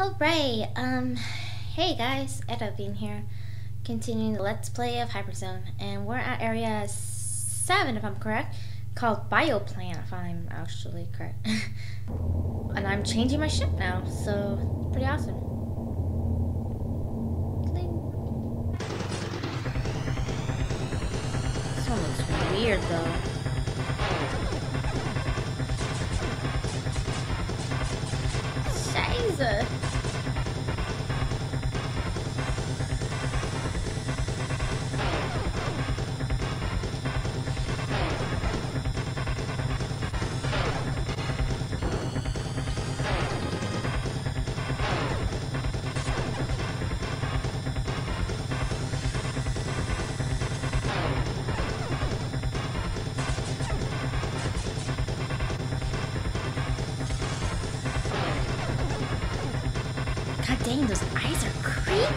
Alright, um, hey guys, Edobean here, continuing the Let's Play of Hyperzone, and we're at Area 7, if I'm correct, called Bioplant, if I'm actually correct. and I'm changing my ship now, so pretty awesome. This one looks weird though. Scheiße.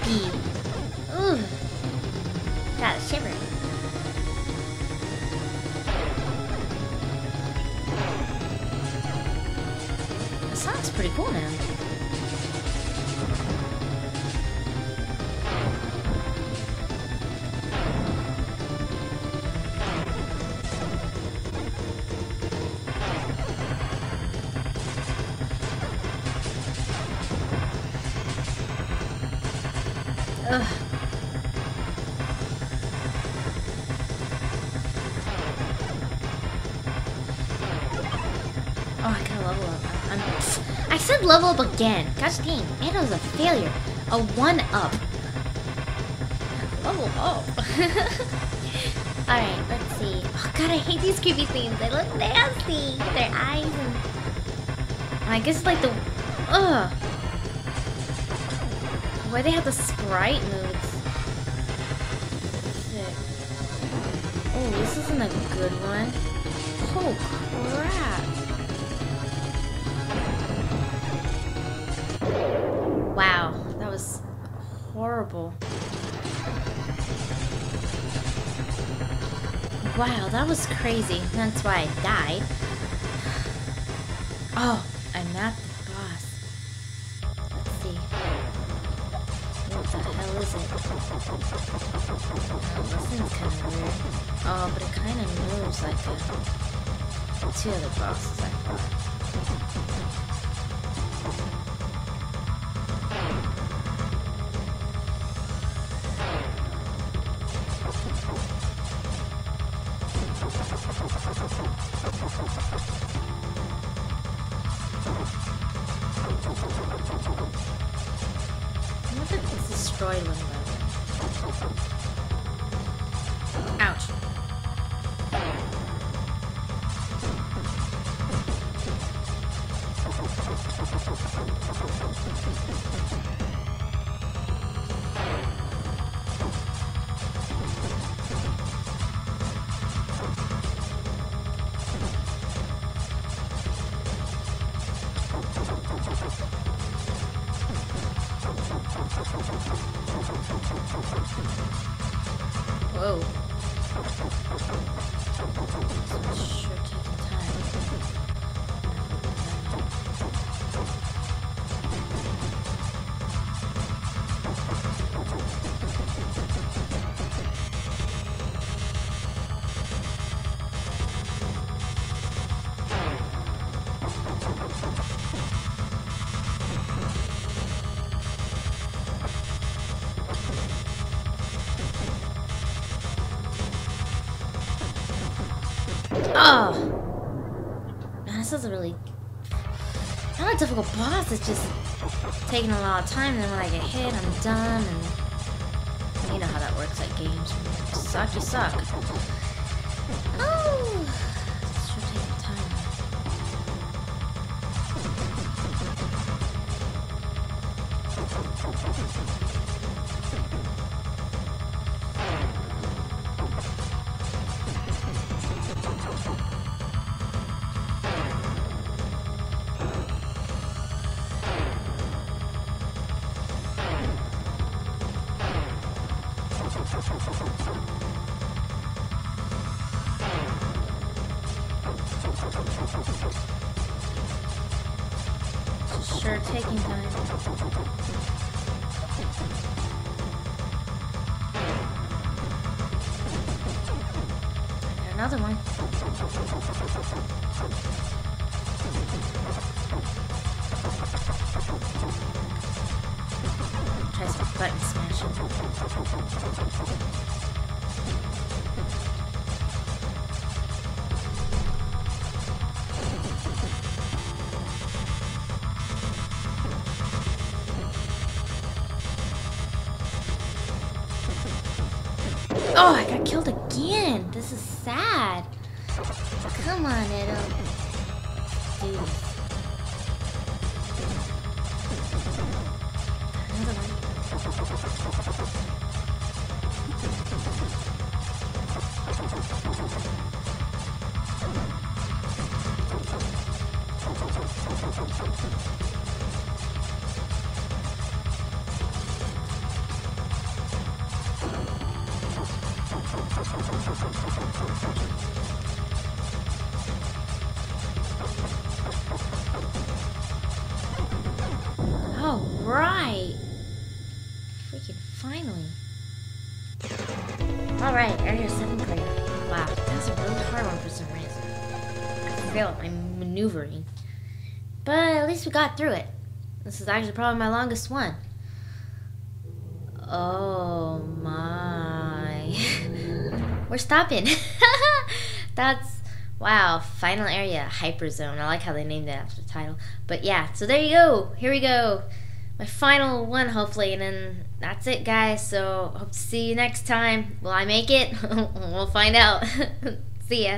Creepy. Ooh. Got a shiver. The song's pretty cool now. Oh, I gotta level up. I'm, I said level up again. Gosh dang, Ando's a failure. A one up. Level up. Alright, let's see. Oh god, I hate these creepy things. They look nasty. Their eyes and... and I guess like the... Ugh. Why they have the sprite moves? Sick. Oh, this isn't a good one. Oh crap. Wow, that was horrible. Wow, that was crazy. That's why I died. Oh, I'm not is it? Oh, this thing's kind of weird. Oh, but it kind of moves like the two other bosses I fought. If it's destroyed one by Whoa. Sure Oh! Man, this is a really not a difficult boss. It's just taking a lot of time. And then when I get hit, I'm done. And you know how that works at games. You suck, you suck. Oh! It's sure sure taking time. Another one. Oh, I got killed again. This is sad. Come on. Dude. Oh, right. Freaking finally. Alright, area 7 clear. Wow, that was a really hard one for some reason. I failed my maneuvering. But at least we got through it. This is actually probably my longest one. Oh my. We're stopping. That's wow, final area, hyperzone. I like how they named it after the title. But yeah, so there you go. Here we go. My final one, hopefully, and then that's it, guys. So hope to see you next time. Will I make it? we'll find out. see ya.